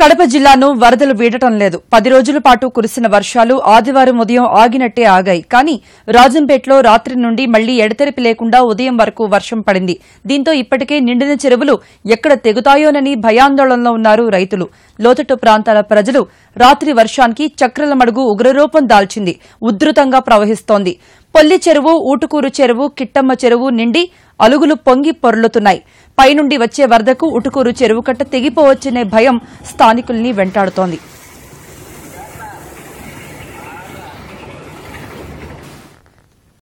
కడప జిల్లాను వరదలు వీడటం లేదు. పది రోజుల పాటు కురిసిన వర్షాలు ఆదివారం ఉదయం ఆగినట్టే ఆగాయి. కానీ రాజంపేటలో రాత్రి నుండి మళ్ళీ ఎడతెరిపి లేకుండా ఉదయం వరకు వర్షం పడింది. దీంతో ఇప్పటికే నిండిన చెరువులు ఎక్కడ తెగుతాయోనని భయాందోళనలో ఉన్నారు రైతులు. లోతట్టు ప్రాంతాల ప్రజలు రాత్రి వర్షానికి చక్రల మడుగు ఉగ్రరూపం దాల్చింది. ఉధృతంగా ప్రవహిస్తోంది. పొల్లి చెరువు ఊటుకూరు చెరువు కిట్టమ్మ చెరువు నిండి అలుగులు పొంగి పొర్లుతున్నాయి. పైనుండి వచ్చే వరదకు ఉటుకూరు చెరువు కట్ట తెగిపోవచ్చనే భయం స్థానికుల్ని వెంటాడుతోంది.